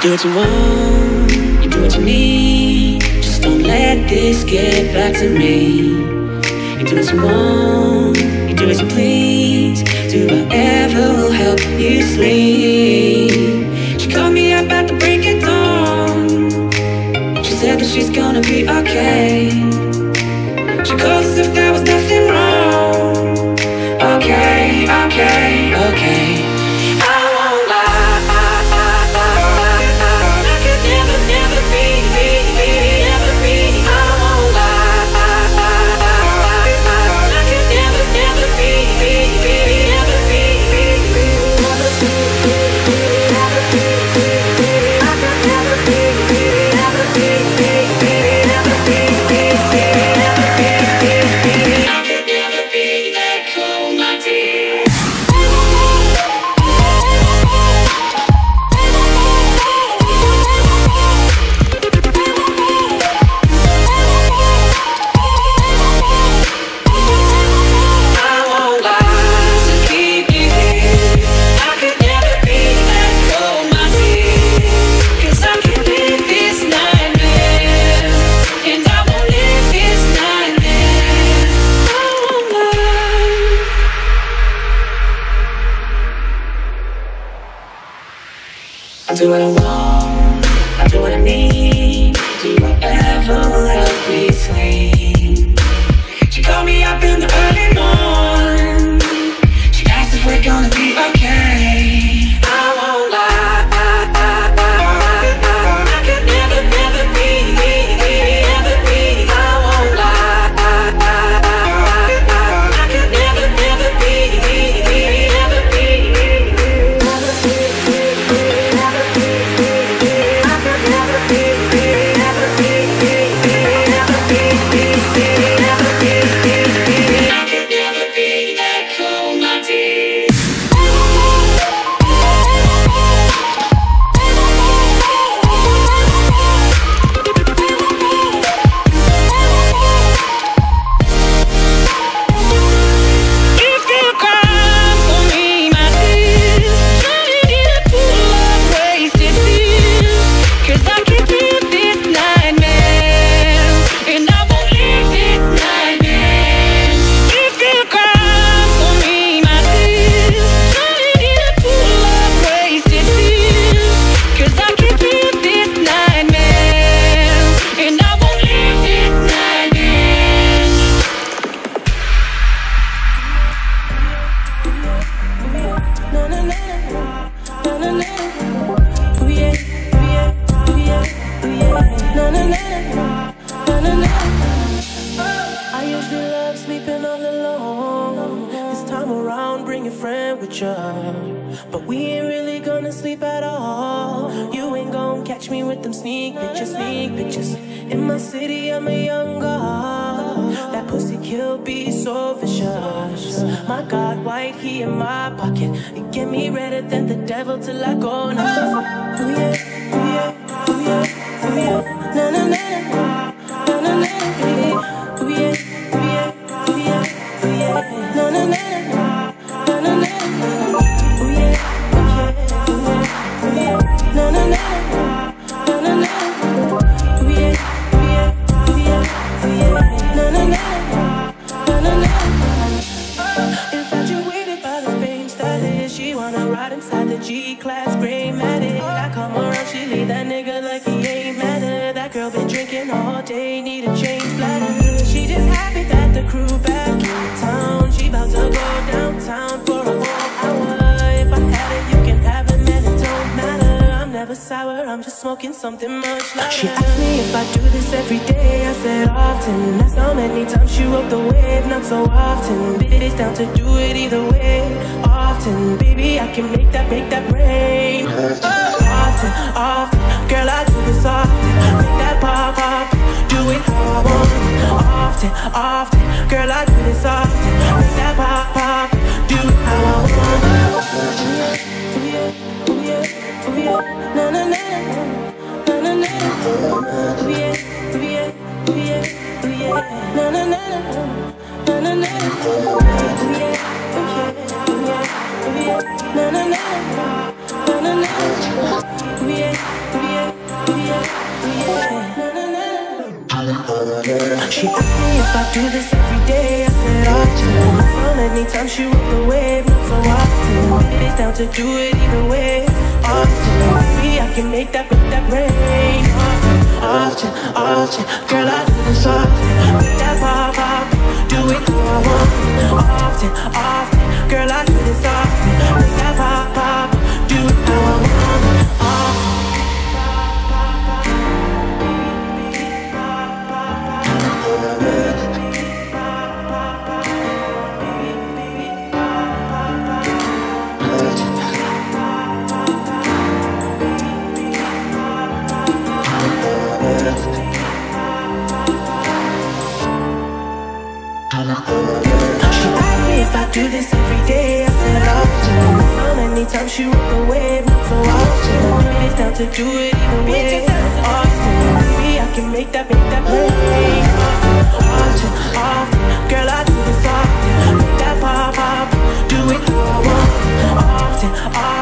do what you want, you do what you need. Just don't let this get back to me. You do what you want, you do as you please. Do whatever will help you sleep. She called me up at the break of dawn. She said that she's gonna be okay. Do what I want, sleeping all alone. This time around, bring a friend with you. But we ain't really gonna sleep at all. You ain't gonna catch me with them sneak pictures, sneak pictures. In my city, I'm a young god. That pussy kill be so vicious. My God, white he in my pocket. Get me redder than the devil till I go now. Ooh yeah, ooh yeah, ooh yeah, na na na, na around, she leave that nigga like he ain't matter. That girl been drinking all day, need a change bladder. She just happy that the crew back in town. She about to go downtown for a whole hour. If I had it, you can have it, man, it don't matter. I'm never sour, I'm just smoking something much louder. She asked me if I do this every day, I said often. That's how many times she rode the wave, not so often. Bitch down to do it either way, often. Baby, I can make that, make that rain. Often, often, Often, often, girl, I do this often. Make that pop, pop, do it how I want. Ooh yeah, ooh yeah, ooh yeah, na na na, na na na. Ooh yeah, ooh yeah, ooh yeah, ooh yeah, na na na, na na na. Ooh do this every day. I said often. So many times she rode the wave, not so often. It's down to do it either way. Often, maybe I can make that make that rain. Often, often, often. Girl, I do this often. Make that pop pop. Do it I want. Often, often. Girl, I do this often. She wave, not so often. It's down to do it either way. Often, maybe I can make that, make that break. Often, often, often. Girl, I do this often. Make that pop pop. Do it how I want. Often, often.